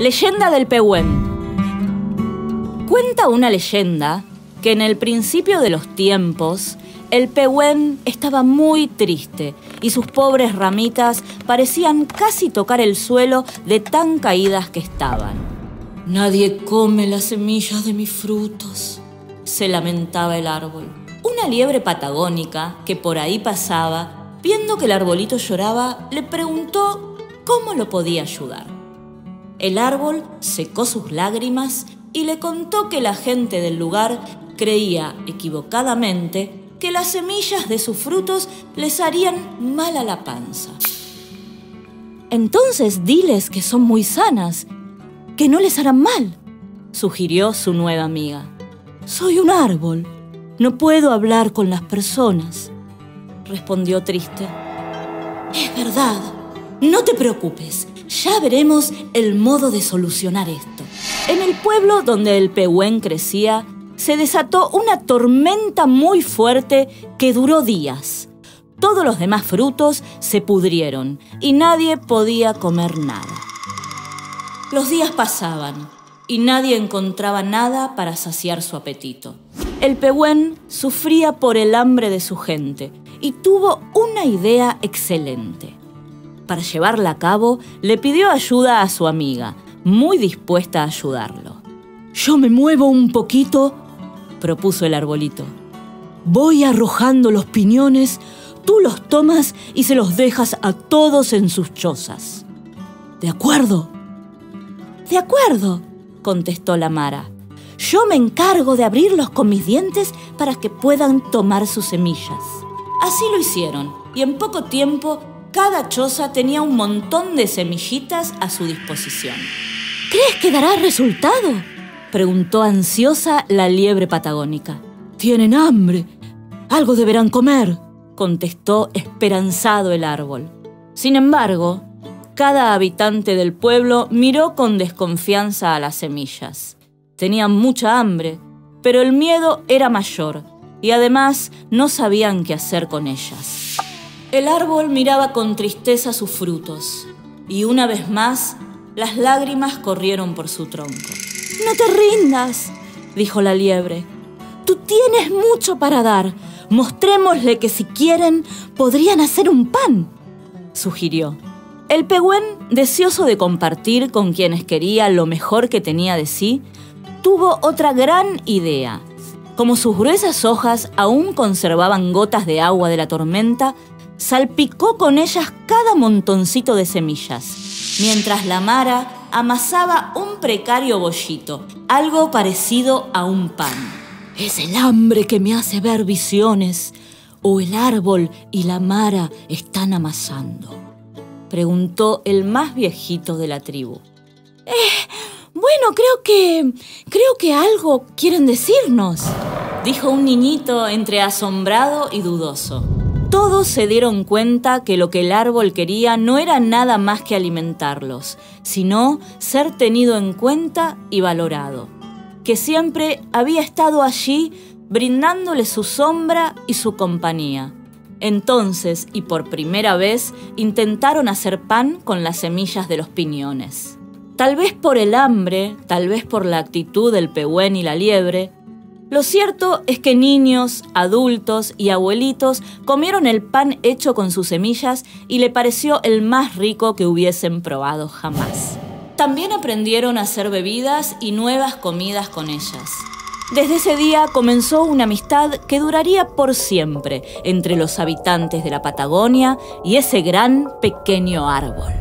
Leyenda del Pehuen. Cuenta una leyenda que en el principio de los tiempos el Pehuen estaba muy triste y sus pobres ramitas parecían casi tocar el suelo de tan caídas que estaban. Nadie come las semillas de mis frutos, se lamentaba el árbol. Una liebre patagónica que por ahí pasaba, viendo que el arbolito lloraba, le preguntó cómo lo podía ayudar. El árbol secó sus lágrimas y le contó que la gente del lugar creía equivocadamente que las semillas de sus frutos les harían mal a la panza. Entonces diles que son muy sanas, que no les harán mal, sugirió su nueva amiga. Soy un árbol, no puedo hablar con las personas, respondió triste. Es verdad, no te preocupes, ya veremos el modo de solucionar esto. En el pueblo donde el pehuen crecía, se desató una tormenta muy fuerte que duró días. Todos los demás frutos se pudrieron y nadie podía comer nada. Los días pasaban y nadie encontraba nada para saciar su apetito. El pehuen sufría por el hambre de su gente y tuvo una idea excelente para llevarla a cabo, le pidió ayuda a su amiga, muy dispuesta a ayudarlo. Yo me muevo un poquito, propuso el arbolito. Voy arrojando los piñones, tú los tomas y se los dejas a todos en sus chozas. ¿De acuerdo? De acuerdo, contestó la Mara. Yo me encargo de abrirlos con mis dientes para que puedan tomar sus semillas. Así lo hicieron, y en poco tiempo cada choza tenía un montón de semillitas a su disposición. ¿Crees que dará resultado? preguntó ansiosa la liebre patagónica. Tienen hambre. Algo deberán comer, contestó esperanzado el árbol. Sin embargo, cada habitante del pueblo miró con desconfianza a las semillas. Tenían mucha hambre, pero el miedo era mayor y además no sabían qué hacer con ellas. El árbol miraba con tristeza sus frutos, y una vez más las lágrimas corrieron por su tronco. No te rindas, dijo la liebre. Tú tienes mucho para dar. Mostrémosle que si quieren podrían hacer un pan, sugirió. El pehuen, deseoso de compartir con quienes quería lo mejor que tenía de sí, tuvo otra gran idea. Como sus gruesas hojas aún conservaban gotas de agua de la tormenta, salpicó con ellas cada montoncito de semillas, mientras la Mara amasaba un precario bollito, algo parecido a un pan. Es el hambre que me hace ver visiones, o el árbol y la Mara están amasando, preguntó el más viejito de la tribu. Eh, bueno, creo que... creo que algo quieren decirnos, dijo un niñito entre asombrado y dudoso. Todos se dieron cuenta que lo que el árbol quería no era nada más que alimentarlos, sino ser tenido en cuenta y valorado, que siempre había estado allí brindándoles su sombra y su compañía. Entonces, y por primera vez, intentaron hacer pan con las semillas de los piñones. Tal vez por el hambre, tal vez por la actitud del pehuen y la liebre, lo cierto es que niños, adultos y abuelitos comieron el pan hecho con sus semillas y le pareció el más rico que hubiesen probado jamás. También aprendieron a hacer bebidas y nuevas comidas con ellas. Desde ese día comenzó una amistad que duraría por siempre entre los habitantes de la Patagonia y ese gran pequeño árbol.